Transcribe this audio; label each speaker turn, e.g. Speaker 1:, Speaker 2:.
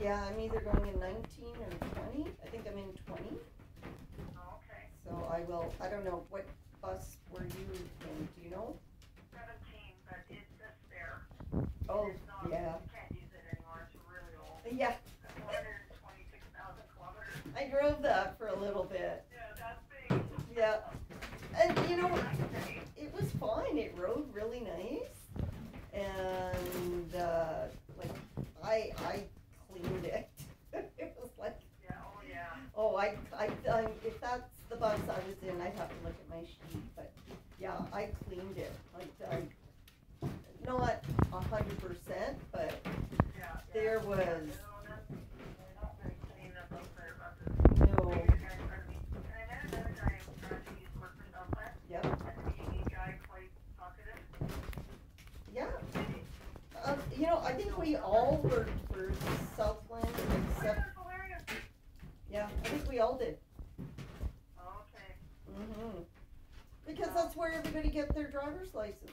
Speaker 1: Yeah, I'm either going in nineteen or twenty, I think I'm in twenty,
Speaker 2: Oh, okay,
Speaker 1: so I will, I don't know, what bus were you in, do you know?
Speaker 2: seventeen, but it's a spare.
Speaker 1: Oh,
Speaker 2: It's not,
Speaker 1: yeah,
Speaker 2: you can't use it anymore, it's really old.
Speaker 1: yeah,
Speaker 2: one hundred and twenty-six thousand kilometers.
Speaker 1: I drove that for a little bit,
Speaker 2: Yeah, that's big.
Speaker 1: yeah, and you know, it was fine, it rode really nice, and, uh, like, I, I cleaned it, it was like,
Speaker 2: Yeah, oh, yeah.
Speaker 1: Oh, I, I, I, if that's the bus I was in, I'd have to look at my sheet, but, yeah, I cleaned it, like, I, not a hundred percent, but there was,
Speaker 2: No, that's, they're not very clean up out there, buses.
Speaker 1: no,
Speaker 2: Maybe the guy in front of me. And I met another guy in front of me, he's workman outlet,
Speaker 1: yeah,
Speaker 2: and the unique guy, quite talkative.
Speaker 1: yeah. Um, you know, I think we all worked for Southland
Speaker 2: Oh,
Speaker 1: except,
Speaker 2: that's hilarious.
Speaker 1: Yeah, I think we all did,
Speaker 2: Okay.
Speaker 1: hmm Because that's where everybody get their driver's license.